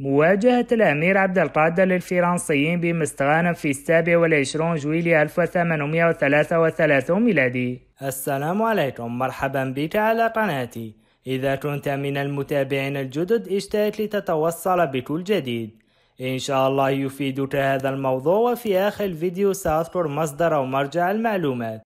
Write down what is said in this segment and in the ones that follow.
مواجهة الأمير عبد القادر للفرنسيين بمستغانم في السابع والعشرون جويلي 1833 ميلادي. السلام عليكم مرحبا بك على قناتي. إذا كنت من المتابعين الجدد اشترك لتتوصل بكل جديد. إن شاء الله يفيدك هذا الموضوع وفي آخر الفيديو سأذكر مصدر أو مرجع المعلومات.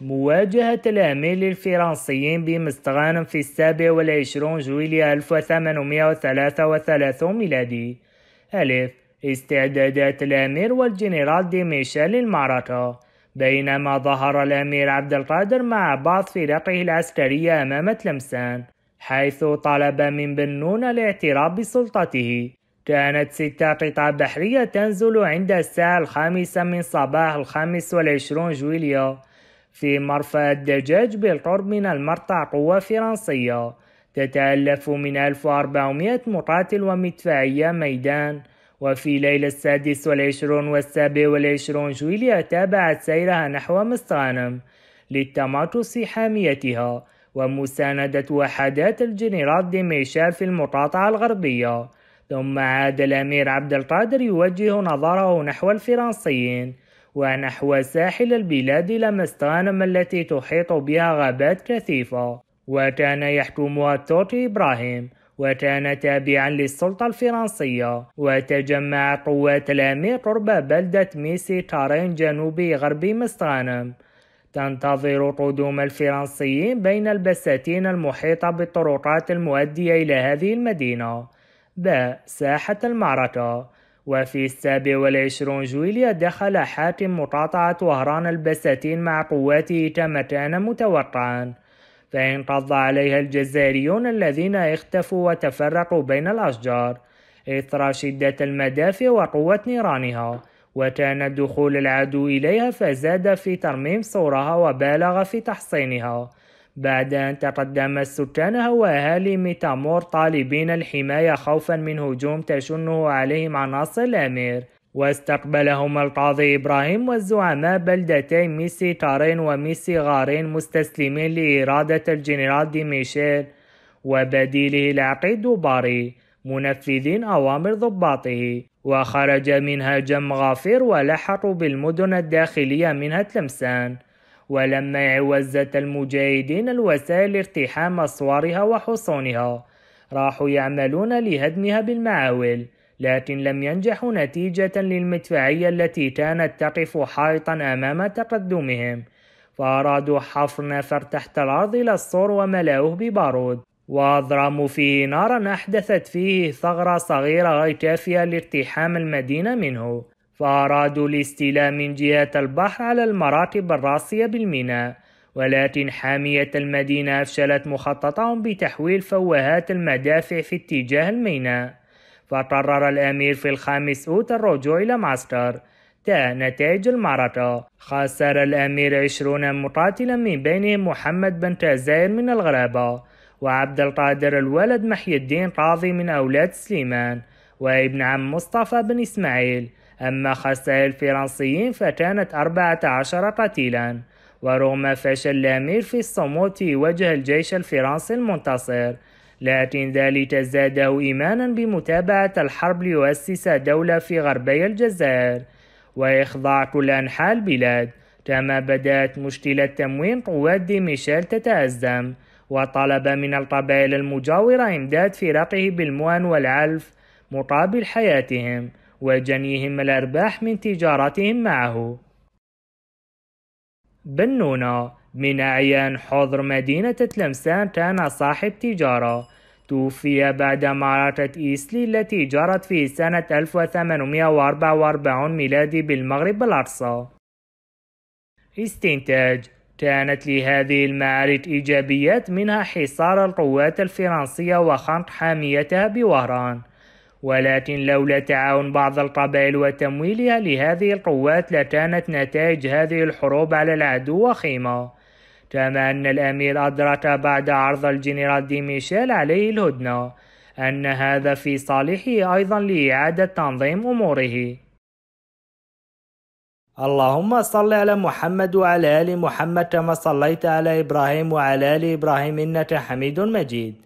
مواجهة الأمير الفرنسيين بمستغانم في السابع والعشرون جويلية 1833 ميلادي. ألف. استعدادات الأمير والجنرال دي ميشيل للمعركة بينما ظهر الأمير عبد القادر مع بعض فرقه العسكرية أمام تلمسان حيث طلب من بنون الاعتراف بسلطته. كانت ستة قطع بحرية تنزل عند الساعة الخامسة من صباح الخامس والعشرون جويليا في مرفأ الدجاج بالقرب من المرتع قوة فرنسية. تتألف من 1400 مقاتل ومدفعية ميدان. وفي ليلة السادس والعشرون والسابع والعشرون جويليا تابعت سيرها نحو مستغانم للتماطس حاميتها ومساندة وحدات الجنرال دي ميشيل في المقاطعة الغربية. ثم عاد الأمير عبد القادر يوجه نظره نحو الفرنسيين. ونحو ساحل البلاد لمستغانم التي تحيط بها غابات كثيفة. وكان يحكمها التركي إبراهيم وكان تابعا للسلطة الفرنسية. وتجمع قوات الأمير قرب بلدة ميسي تارين جنوبي غربي مستغانم تنتظر قدوم الفرنسيين بين البساتين المحيطة بالطرقات المؤدية إلى هذه المدينة. ب ساحة المعركة. وفي السابع والعشرون جويليا دخل حاكم مقاطعة وهران البساتين مع قواته كما متوقعا فانقض عليها الجزائريون الذين اختفوا وتفرقوا بين الأشجار. إثر شدة المدافع وقوة نيرانها وكان دخول العدو إليها فزاد في ترميم صورها وبالغ في تحصينها. بعد أن تقدم السكان وأهالي ميتامور طالبين الحماية خوفا من هجوم تشنه عليهم عناصر الأمير. واستقبلهم القاضي إبراهيم والزعماء بلدتي ميسي تارين وميسي غارين مستسلمين لإرادة الجنرال دي ميشيل وبديله العقيد دوباري منفذين أوامر ضباطه. وخرج منها جم غافير ولحقوا بالمدن الداخلية منها تلمسان. ولما عوزت المجاهدين الوسائل ارتحام أسوارها وحصونها راحوا يعملون لهدمها بالمعاول لكن لم ينجحوا نتيجة للمدفعية التي كانت تقف حائطا أمام تقدمهم فأرادوا حفر نفر تحت الأرض إلى السور وملأوه ببارود. وأضرموا فيه نارا أحدثت فيه ثغرة صغيرة غير كافية لاقتحام المدينة منه. فأرادوا الاستيلاء من جهة البحر على المراكب الراسية بالميناء ولكن حامية المدينة أفشلت مخططهم بتحويل فوهات المدافع في اتجاه الميناء. فقرر الأمير في الخامس أوت الرجوع إلى معسكر تا نتائج المعركة خسر الأمير عشرون مقاتلا من بينهم محمد بن تازاير من الغرابة وعبد القادر الولد محي الدين قاضي من أولاد سليمان وابن عم مصطفى بن إسماعيل. أما خسائر الفرنسيين فكانت أربعة عشر قتيلا ورغم فشل الأمير في الصمود وجه الجيش الفرنسي المنتصر لكن ذلك زاده إيمانا بمتابعة الحرب ليؤسس دولة في غربي الجزائر وإخضاع كل أنحاء البلاد كما بدأت مشكلة تموين قوات دي ميشيل تتأزم وطلب من القبائل المجاورة إمداد فرقه بالمؤن والعلف مقابل حياتهم. وجنيهم الأرباح من تجارتهم معه. بنونا من أعيان حضر مدينة تلمسان كان صاحب تجارة. توفي بعد معركة إيسلي التي جرت في سنة 1844 ميلادي بالمغرب الأقصى. استنتاج. كانت لهذه المعارك إيجابيات منها حصار القوات الفرنسية وخنق حاميتها بوهران. ولكن لولا تعاون بعض القبائل وتمويلها لهذه القوات لكانت نتائج هذه الحروب على العدو وخيمة. كما أن الأمير أدرك بعد عرض الجنرال دي ميشيل عليه الهدنة أن هذا في صالحه أيضا لإعادة تنظيم أموره. اللهم صل على محمد وعلى آل محمد كما صليت على إبراهيم وعلى آل إبراهيم إنك حميد مجيد.